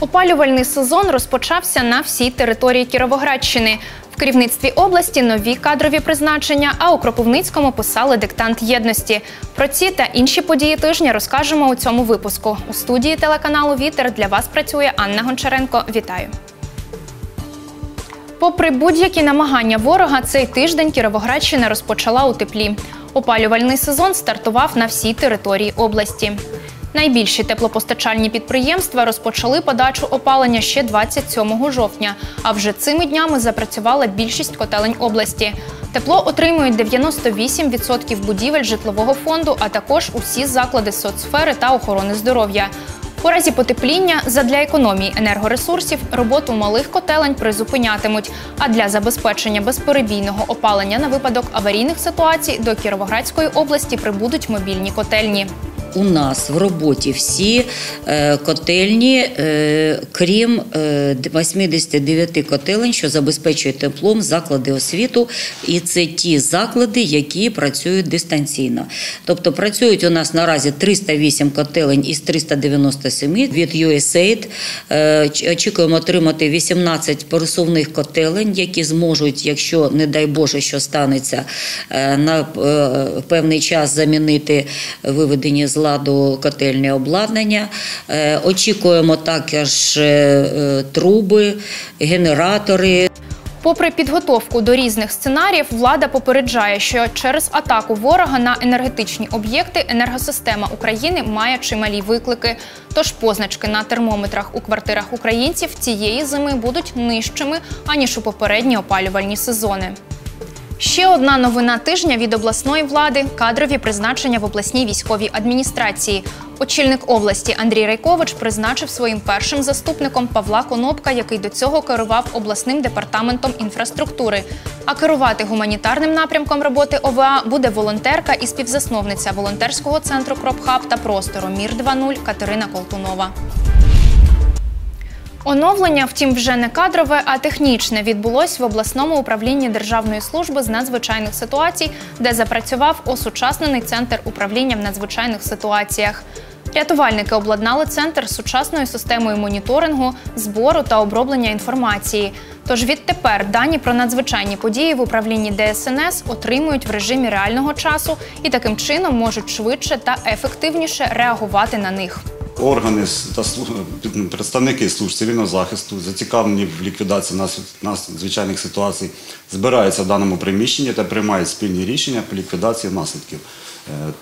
Опалювальний сезон розпочався на всій території Кіровоградщини. В керівництві області нові кадрові призначення, а у Кропивницькому писали диктант єдності. Про ці та інші події тижня розкажемо у цьому випуску. У студії телеканалу Вітер для вас працює Анна Гончаренко. Вітаю. Попри будь-які намагання ворога, цей тиждень Кіровоградщина розпочала у теплі. Опалювальний сезон стартував на всій території області. Найбільші теплопостачальні підприємства розпочали подачу опалення ще 27 жовтня. А вже цими днями запрацювала більшість котелень області. Тепло отримують 98% будівель житлового фонду, а також усі заклади соцсфери та охорони здоров'я. У разі потепління задля економії енергоресурсів роботу малих котелень призупинятимуть. А для забезпечення безперебійного опалення на випадок аварійних ситуацій до Кіровоградської області прибудуть мобільні котельні. У нас в роботі всі е, котельні, е, крім е, 89 котелень, що забезпечують теплом заклади освіту, і це ті заклади, які працюють дистанційно. Тобто працюють у нас наразі 308 котелень із 397 від USAID. Е, Очікуємо отримати 18 пересувних котелень, які зможуть, якщо не дай Боже, що станеться, е, на е, певний час замінити виведені з ладу котельне обладнання. Е, Очікуємо також е, е, труби, генератори. Попри підготовку до різних сценаріїв, влада попереджає, що через атаку ворога на енергетичні об'єкти енергосистема України має чималі виклики. Тож позначки на термометрах у квартирах українців цієї зими будуть нижчими аніж у попередні опалювальні сезони. Ще одна новина тижня від обласної влади кадрові призначення в обласній військовій адміністрації. Очільник області Андрій Райкович призначив своїм першим заступником Павла Конопка, який до цього керував обласним департаментом інфраструктури. А керувати гуманітарним напрямком роботи ОВА буде волонтерка і співзасновниця волонтерського центру Кропхаб та простору Мір 2.0 Катерина Колтунова. Оновлення, втім, вже не кадрове, а технічне відбулось в обласному управлінні Державної служби з надзвичайних ситуацій, де запрацював осучаснений центр управління в надзвичайних ситуаціях. Рятувальники обладнали центр сучасною системою моніторингу, збору та оброблення інформації. Тож відтепер дані про надзвичайні події в управлінні ДСНС отримують в режимі реального часу і таким чином можуть швидше та ефективніше реагувати на них. Органи та представники служб цивільного захисту, зацікавлені в ліквідації надзвичайних ситуацій, збираються в даному приміщенні та приймають спільні рішення по ліквідації наслідків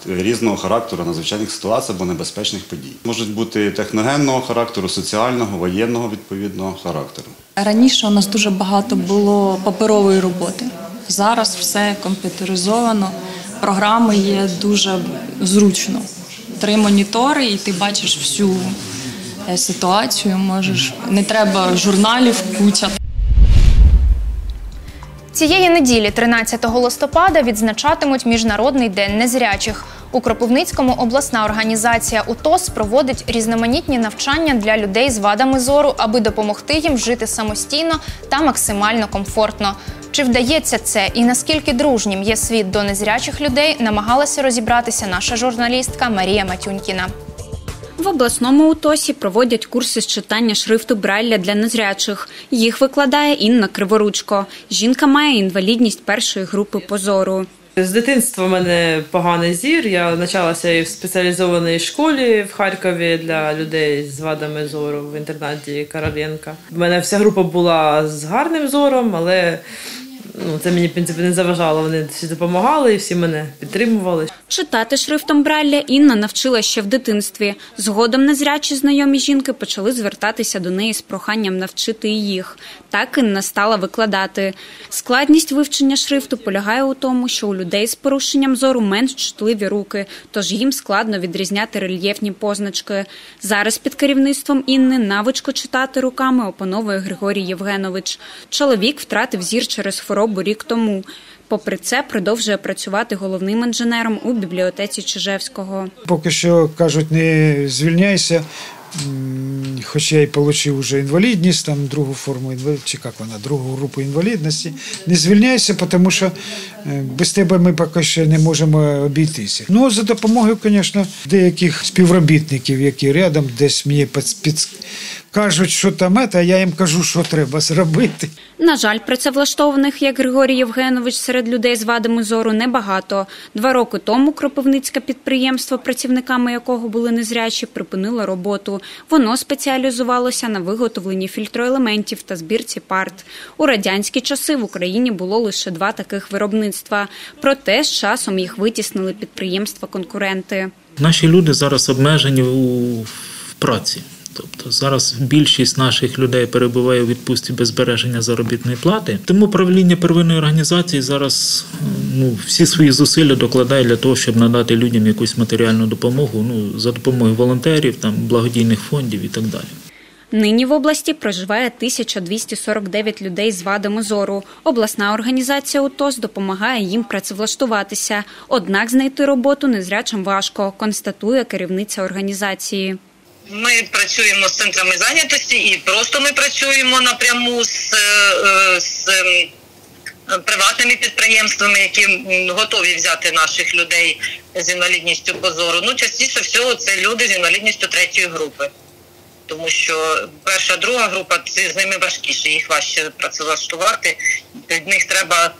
е, різного характеру надзвичайних ситуацій або небезпечних подій. Можуть бути техногенного характеру, соціального, воєнного відповідного характеру. Раніше у нас дуже багато було паперової роботи. Зараз все комп'ютеризовано, програми є дуже зручно. Три монітори, і ти бачиш всю е, ситуацію. Можеш не треба журналів куча. Цієї неділі, 13 листопада, відзначатимуть Міжнародний день незрячих. У Кропивницькому обласна організація УТОС проводить різноманітні навчання для людей з вадами зору, аби допомогти їм жити самостійно та максимально комфортно. Чи вдається це і наскільки дружнім є світ до незрячих людей, намагалася розібратися наша журналістка Марія Матюнькіна. В обласному УТОСі проводять курси з читання шрифту Брайля для незрячих. Їх викладає Інна Криворучко. Жінка має інвалідність першої групи позору. З дитинства в мене поганий зір. Я навчалася і в спеціалізованій школі в Харкові для людей з вадами зору в інтернаті Короленка. У мене вся група була з гарним зором, але ну, це мені в принципі не заважало. Вони всі допомагали і всі мене підтримували. Читати шрифтом Брайля Інна навчила ще в дитинстві. Згодом незрячі знайомі жінки почали звертатися до неї з проханням навчити їх. Так Інна стала викладати. Складність вивчення шрифту полягає у тому, що у людей з порушенням зору менш чутливі руки, тож їм складно відрізняти рельєфні позначки. Зараз під керівництвом Інни навичку читати руками опановує Григорій Євгенович. Чоловік втратив зір через хворобу рік тому. Попри це, продовжує працювати головним інженером у бібліотеці Чижевського. Поки що кажуть, не звільняйся. Хоч я і отримав вже інвалідність, там другу форму інвалід, чи як вона, другу групу інвалідності. Не звільняйся, тому що е, без тебе ми поки що не можемо обійтися. Ну, за допомогою, звісно, деяких співробітників, які рядом десь мені кажуть, що там а я їм кажу, що треба зробити. На жаль, працевлаштованих, як Григорій Євгенович, серед людей з вадами зору небагато. Два роки тому Кропивницьке підприємство, працівниками якого були незрячі, припинило роботу. Воно спеціалізувалося на виготовленні фільтроелементів та збірці парт. У радянські часи в Україні було лише два таких виробництва. Проте з часом їх витіснили підприємства-конкуренти. Наші люди зараз обмежені у в праці. Тобто зараз більшість наших людей перебуває у відпустці без збереження заробітної плати. Тому правління первинної організації зараз ну, всі свої зусилля докладає для того, щоб надати людям якусь матеріальну допомогу, ну за допомогою волонтерів, там благодійних фондів і так далі. Нині в області проживає 1249 людей з вадами зору. Обласна організація УТОС допомагає їм працевлаштуватися. Однак знайти роботу незрячим важко, констатує керівниця організації. Ми працюємо з центрами зайнятості і просто ми працюємо напряму з, е, з ем, приватними підприємствами, які готові взяти наших людей з інвалідністю по зору. Ну, частіше всього, це люди з інвалідністю третьої групи. Тому що перша, друга група це з ними важкіше, їх важче працевлаштувати. Від них треба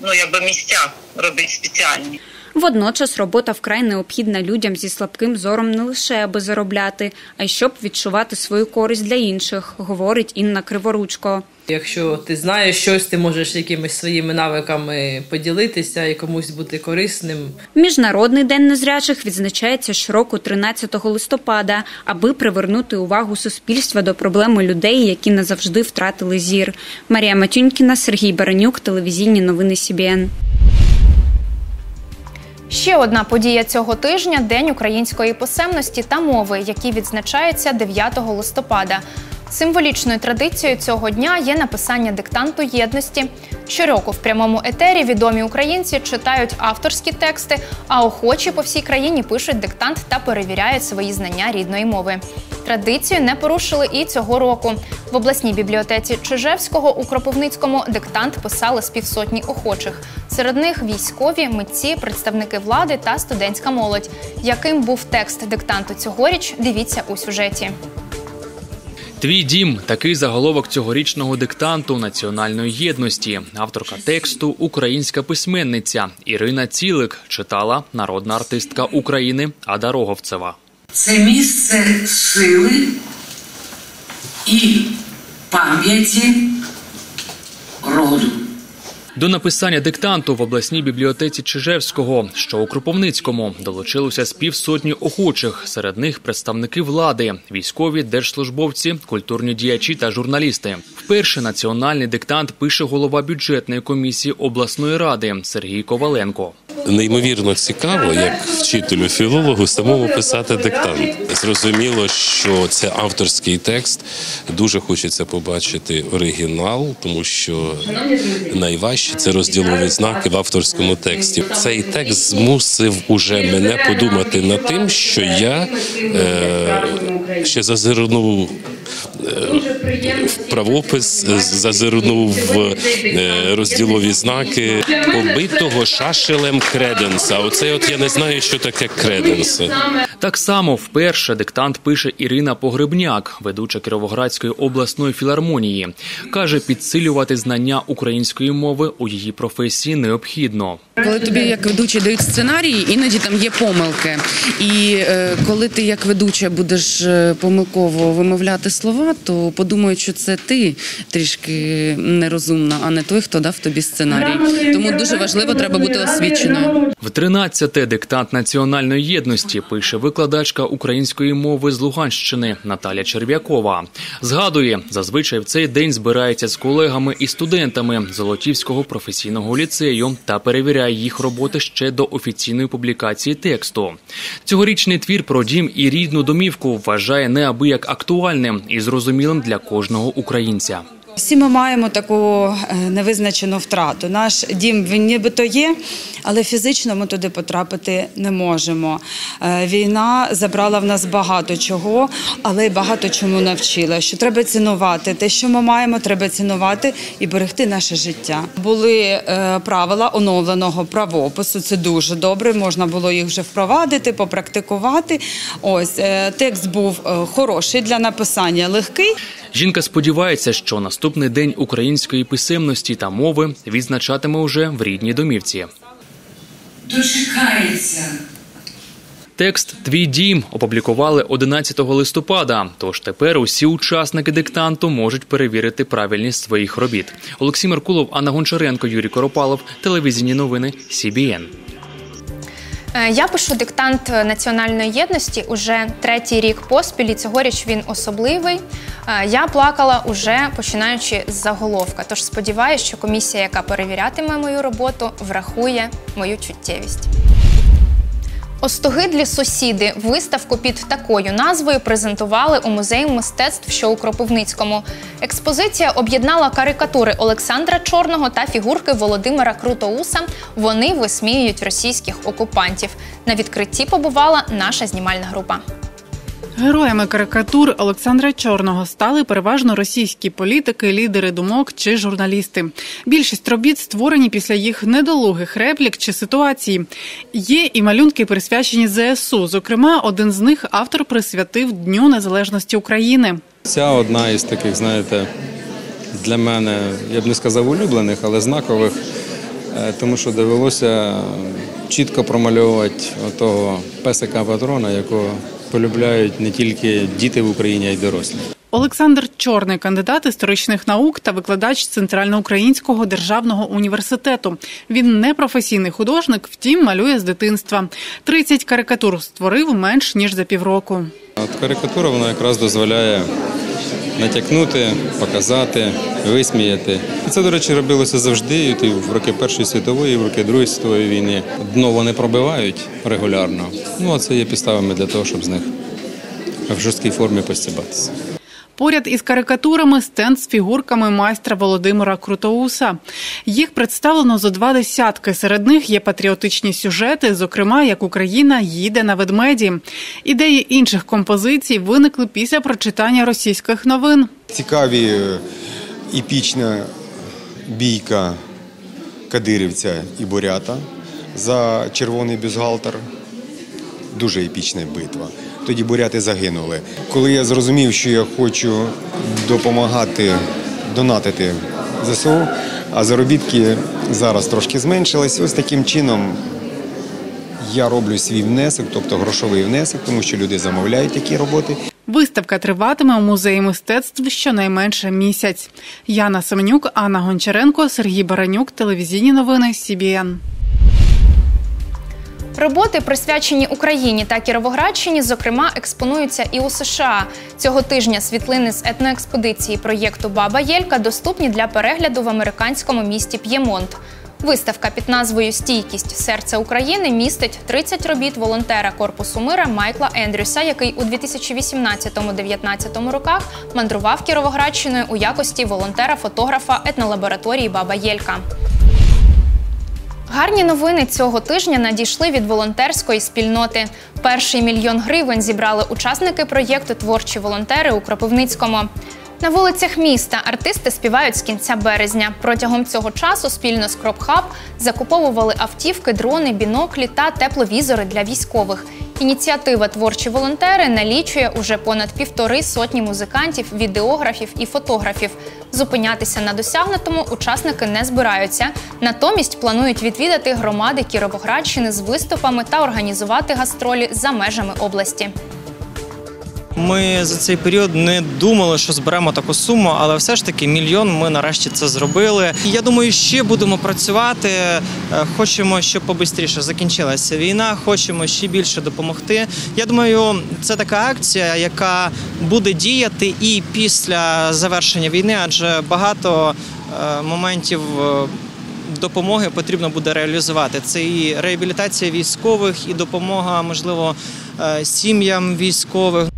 ну, якби місця робити спеціальні. Водночас робота вкрай необхідна людям зі слабким зором не лише аби заробляти, а й щоб відчувати свою користь для інших, говорить Інна Криворучко. Якщо ти знаєш щось, ти можеш якимись своїми навиками поділитися і комусь бути корисним. Міжнародний день незрячих відзначається щороку 13 листопада, аби привернути увагу суспільства до проблеми людей, які назавжди втратили зір. Марія Матюнькіна, Сергій Баранюк, телевізійні новини СІБІН. Ще одна подія цього тижня День української писемності та мови, який відзначається 9 листопада. Символічною традицією цього дня є написання диктанту єдності. Щороку в прямому етері відомі українці читають авторські тексти, а охочі по всій країні пишуть диктант та перевіряють свої знання рідної мови. Традицію не порушили і цього року. В обласній бібліотеці Чижевського у Кропивницькому диктант писали з півсотні охочих. Серед них військові, митці, представники влади та студентська молодь. Яким був текст диктанту цьогоріч? Дивіться у сюжеті. Твій дім такий заголовок цьогорічного диктанту національної єдності. Авторка тексту українська письменниця Ірина Цілик читала народна артистка України Ада Роговцева. Це місце сили і пам'яті роду. До написання диктанту в обласній бібліотеці Чижевського, що у Кропивницькому, долучилося з півсотні охочих. Серед них представники влади, військові, держслужбовці, культурні діячі та журналісти. Вперше національний диктант пише голова бюджетної комісії обласної ради Сергій Коваленко. Неймовірно цікаво, як вчителю філологу самому писати диктант. Зрозуміло, що це авторський текст. Дуже хочеться побачити оригінал, тому що найважче це розділові знаки в авторському тексті. Цей текст змусив уже мене подумати над тим, що я е, ще зазирнув правопис, зазирнув в е, розділові знаки побитого шашелем креденса. Оце от я не знаю, що таке креденс. Так само вперше диктант пише Ірина Погребняк, ведуча Кіровоградської обласної філармонії. Каже, підсилювати знання української мови у її професії необхідно. Коли тобі як ведучий дають сценарії, іноді там є помилки. І е, коли ти як ведуча будеш е, помилково вимовляти слова, то подумають, що це ти трішки нерозумна, а не той, хто дав тобі сценарій. Тому дуже важливо, треба бути освіченою. В 13-те диктант національної єдності пише викладачка української мови з Луганщини Наталя Черв'якова. Згадує, зазвичай в цей день збирається з колегами і студентами Золотівського професійного ліцею та перевіряє їх роботи ще до офіційної публікації тексту. Цьогорічний твір про дім і рідну домівку вважає неабияк актуальним і зрозумілим для кожного українця. Всі ми маємо таку е, невизначену втрату. Наш дім він нібито є, але фізично ми туди потрапити не можемо. Е, Війна забрала в нас багато чого, але й багато чому навчила. Що треба цінувати те, що ми маємо, треба цінувати і берегти наше життя. Були е, правила оновленого правопису. Це дуже добре. Можна було їх вже впровадити, попрактикувати. Ось текст був хороший для написання, легкий. Жінка сподівається, що наступний день української писемності та мови відзначатиме уже в рідній домівці. Дочекається. Текст Твій дім опублікували 11 листопада. Тож тепер усі учасники диктанту можуть перевірити правильність своїх робіт. Олексій Меркулов, Анна Гончаренко, Юрій Коропалов, телевізійні новини СІБІН. Е, Я пишу диктант національної єдності уже третій рік поспіль. і Цьогоріч він особливий. Е, Я плакала уже починаючи з заголовка. Тож сподіваюся, що комісія, яка перевірятиме мою роботу, врахує мою чуттєвість. Остогидлі сусіди виставку під такою назвою презентували у музеї мистецтв, що у Кропивницькому. Експозиція об'єднала карикатури Олександра Чорного та фігурки Володимира Крутоуса. Вони висміюють російських окупантів. На відкритті побувала наша знімальна група. Героями карикатур Олександра Чорного стали переважно російські політики, лідери думок чи журналісти. Більшість робіт створені після їх недолугих реплік чи ситуацій. Є і малюнки, присвячені ЗСУ. Зокрема, один з них автор присвятив Дню Незалежності України. Ця одна із таких, знаєте, для мене, я б не сказав улюблених, але знакових, е, тому що довелося чітко промальовувати того песика патрона, якого полюбляють не тільки діти в Україні, а й дорослі. Олександр Чорний, кандидат історичних наук та викладач Центральноукраїнського державного університету. Він не професійний художник, втім малює з дитинства. 30 карикатур створив менш ніж за півроку. От карикатура вона якраз дозволяє натякнути, показати, висміяти. І це, до речі, робилося завжди, і в роки Першої світової, і в роки Другої світової війни. Дно вони пробивають регулярно. Ну а це є підставами для того, щоб з них в жорсткій формі постібатися. Поряд із карикатурами стенд з фігурками майстра Володимира Крутоуса. Їх представлено зо два десятки. Серед них є патріотичні сюжети, зокрема, як Україна їде на ведмеді. Ідеї інших композицій виникли після прочитання російських новин. Цікаві е, епічна бійка кадирівця і бурята за червоний бюстгальтер. Дуже епічна битва. Тоді буряти загинули. Коли я зрозумів, що я хочу допомагати донатити ЗСУ, а заробітки зараз трошки зменшились, ось таким чином я роблю свій внесок, тобто грошовий внесок, тому що люди замовляють такі роботи. Виставка триватиме у музеї мистецтв щонайменше місяць. Яна Семенюк, Анна Гончаренко, Сергій Баранюк, телевізійні новини СІБІН. Роботи, присвячені Україні та Кіровоградщині, зокрема, експонуються і у США. Цього тижня світлини з етноекспедиції проєкту Баба Єлька доступні для перегляду в американському місті П'ємонт. Виставка під назвою Стійкість серце України містить 30 робіт волонтера Корпусу мира Майкла Ендрюса, який у 2018-19 роках мандрував Кіровоградщиною у якості волонтера-фотографа етнолабораторії Баба Єлька. Гарні новини цього тижня надійшли від волонтерської спільноти. Перший мільйон гривень зібрали учасники проєкту Творчі волонтери у Кропивницькому. На вулицях міста артисти співають з кінця березня. Протягом цього часу спільно з Кропхаб закуповували автівки, дрони, біноклі та тепловізори для військових. Ініціатива Творчі волонтери налічує уже понад півтори сотні музикантів, відеографів і фотографів. Зупинятися на досягнутому учасники не збираються. Натомість планують відвідати громади Кіровоградщини з виступами та організувати гастролі за межами області. Ми за цей період не думали, що зберемо таку суму, але все ж таки мільйон ми нарешті це зробили. Я думаю, ще будемо працювати. Е, Хочемо, щоб побистріше закінчилася війна. Хочемо ще більше допомогти. Я думаю, це така акція, яка буде діяти і після завершення війни, адже багато е, моментів. е, Допомоги потрібно буде реалізувати. Це і реабілітація військових, і допомога, можливо, сім'ям військових.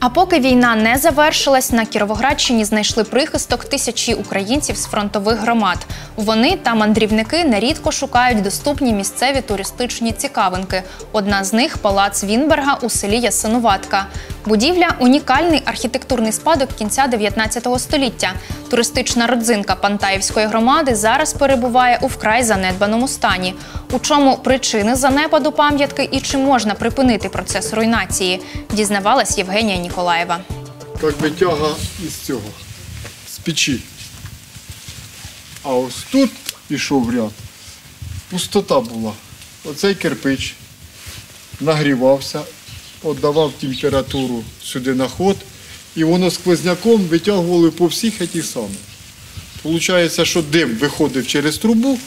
А поки війна не завершилась, на Кіровоградщині знайшли прихисток тисячі українців з фронтових громад. Вони та мандрівники нерідко шукають доступні місцеві туристичні цікавинки. Одна з них палац Вінберга у селі Ясинуватка. Будівля унікальний архітектурний спадок кінця 19 століття. Туристична родзинка Пантаївської громади зараз перебуває у вкрай занедбаному стані. У чому причини занепаду пам'ятки і чи можна припинити процес руйнації, дізнавалась Євгенія Ніколаєва. як би тяга із цього, з печі. А ось тут пішов ряд, пустота була. Оцей кирпич нагрівався, віддавав температуру сюди на ход, і воно сквозняком витягували по всіх тих самих. Получається, що дим виходив через трубу,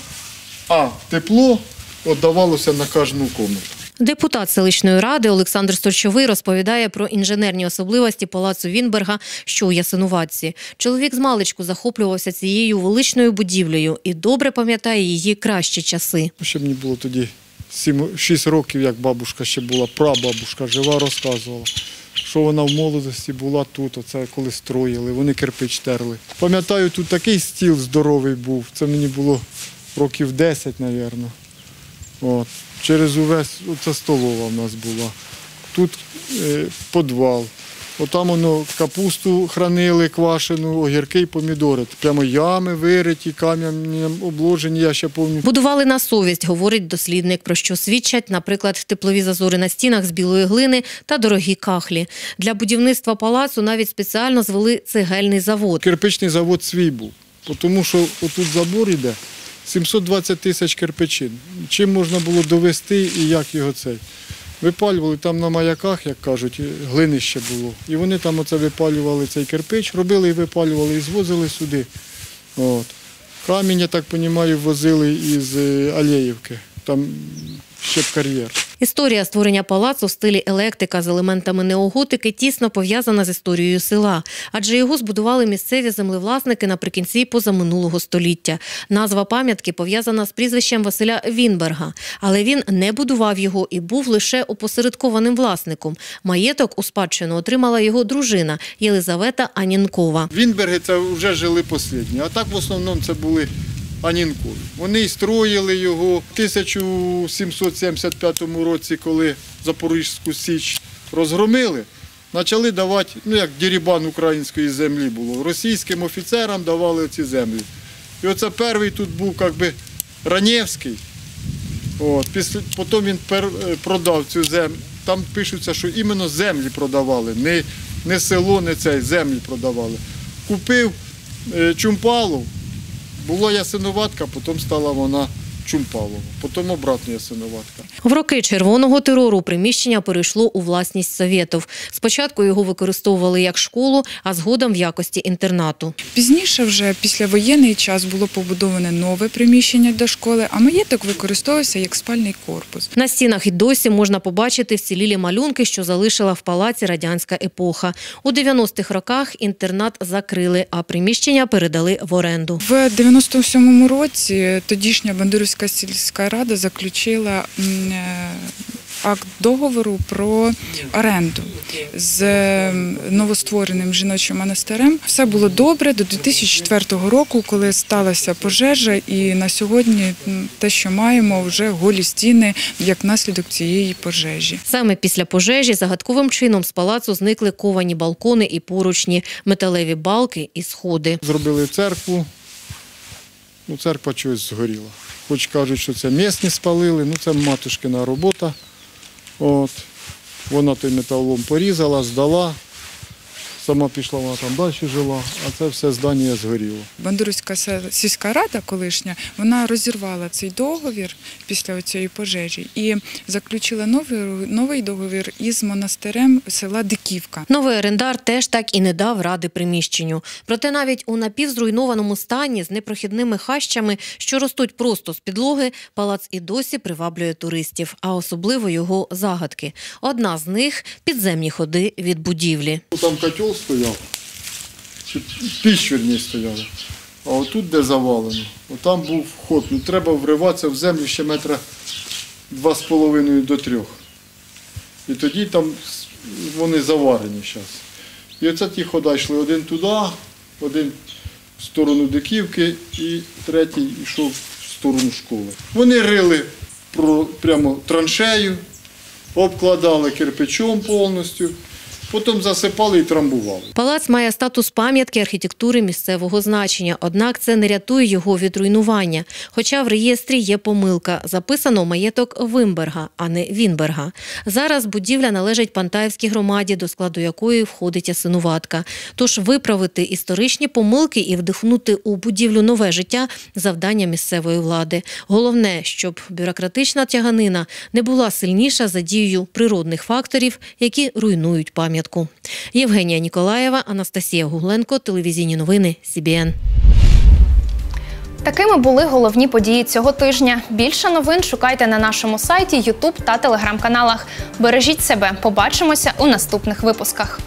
а тепло віддавалося на кожну кімнату. Депутат селищної ради Олександр Сторчовий розповідає про інженерні особливості палацу Вінберга, що у Ясинуватці. Чоловік з маличку захоплювався цією величною будівлею і добре пам'ятає її кращі часи. Ще мені було тоді 6 років, як бабушка ще була, прабабушка жива розказувала, що вона в молодості була тут, оце коли строїли, вони кирпич терли. Пам'ятаю, тут такий стіл здоровий був, це мені було років 10, мабуть. От. Через увесь, оце столова в нас була. Тут е, підвал. Отам воно капусту хранили, квашену, огірки і помідори. Прямо ями вириті, кам'янем обложені, я ще пам'ятаю. Будували на совість, говорить дослідник, про що свідчать, наприклад, теплові зазори на стінах з білої глини та дорогі кахлі. Для будівництва палацу навіть спеціально звели цегельний завод. Кирпичний завод свій був, тому що отут забор йде 720 тисяч кирпичин. Чим можна було довести і як його цей. Випалювали там на маяках, як кажуть, глинище було. І вони там оце випалювали цей кирпич, робили і випалювали, і звозили сюди. От. Камінь, я так розумію, возили із е, Алєївки. Там ще б кар'єр. Історія створення палацу в стилі електика з елементами неоготики тісно пов'язана з історією села, адже його збудували місцеві землевласники наприкінці позаминулого століття. Назва пам'ятки пов'язана з прізвищем Василя Вінберга, але він не будував його і був лише опосередкованим власником. Маєток у спадщину отримала його дружина Єлизавета Анінкова. Вінберги це вже жили останні, а так в основному це були Анінкові. Вони строїли його в 1775 році, коли Запорізьку Січ розгромили, почали давати, ну як дірібан української землі було, російським офіцерам давали ці землі. І оце перший тут був як би Ранєвський. От, після, потім він пер, е, продав цю землю. Там пишуться, що іменно землі продавали, не, не село, не цей, землі продавали. Купив е, Чумпалов, була ясиноватка, потім стала вона Чумпалова, потім обратно ясиноватка. В роки червоного терору приміщення перейшло у власність совєтів. Спочатку його використовували як школу, а згодом в якості інтернату. Пізніше, вже після воєнний час, було побудоване нове приміщення для школи, а маєток використовувався як спальний корпус. На стінах і досі можна побачити вцілілі малюнки, що залишила в палаці радянська епоха. У 90-х роках інтернат закрили, а приміщення передали в оренду. В 97-му році тодішня Бандурівська сільська рада заключила е, акт договору про оренду з е, новоствореним жіночим монастирем. Все було добре до 2004 року, коли сталася пожежа, і на сьогодні те, що маємо, вже голі стіни як наслідок цієї пожежі. Саме після пожежі загадковим чином з палацу зникли ковані балкони і поручні, металеві балки і сходи. Зробили церкву, ну церква чогось згоріла. Хоч кажуть, що це місні спалили, ну це матушкина робота. От. Вона той металолом порізала, здала. Сама пішла, вона там далі жила, а це все здання згоріло. Бандурівська сільська рада колишня вона розірвала цей договір після цієї пожежі і заключила новий, новий договір із монастирем села Диківка. Новий орендар теж так і не дав ради приміщенню. Проте навіть у напівзруйнованому стані з непрохідними хащами, що ростуть просто з підлоги, палац і досі приваблює туристів, а особливо його загадки. Одна з них підземні ходи від будівлі. Ну, Там котел стояв, чи піч вірні стояла. А отут, де завалено, там був вход. Ну, треба вриватися в землю ще метра два з половиною до трьох. І тоді там вони заварені зараз. І оце ті хода йшли один туди, один в сторону Диківки і третій йшов в сторону школи. Вони рили прямо траншею, обкладали кирпичом повністю, потім засипали і трамбували. Палац має статус пам'ятки архітектури місцевого значення, однак це не рятує його від руйнування. Хоча в реєстрі є помилка. Записано маєток Вимберга, а не Вінберга. Зараз будівля належить Пантаївській громаді, до складу якої входить Ясинуватка. Тож виправити історичні помилки і вдихнути у будівлю нове життя завдання місцевої влади. Головне, щоб бюрократична тяганина не була сильніша за дією природних факторів, які руйнують пам'ятку. Євгенія Ніколаєва, Анастасія Гугленко, телевізійні новини СІБІН. Такими були головні події цього тижня. Більше новин шукайте на нашому сайті, Ютуб та телеграм-каналах. Бережіть себе. Побачимося у наступних випусках.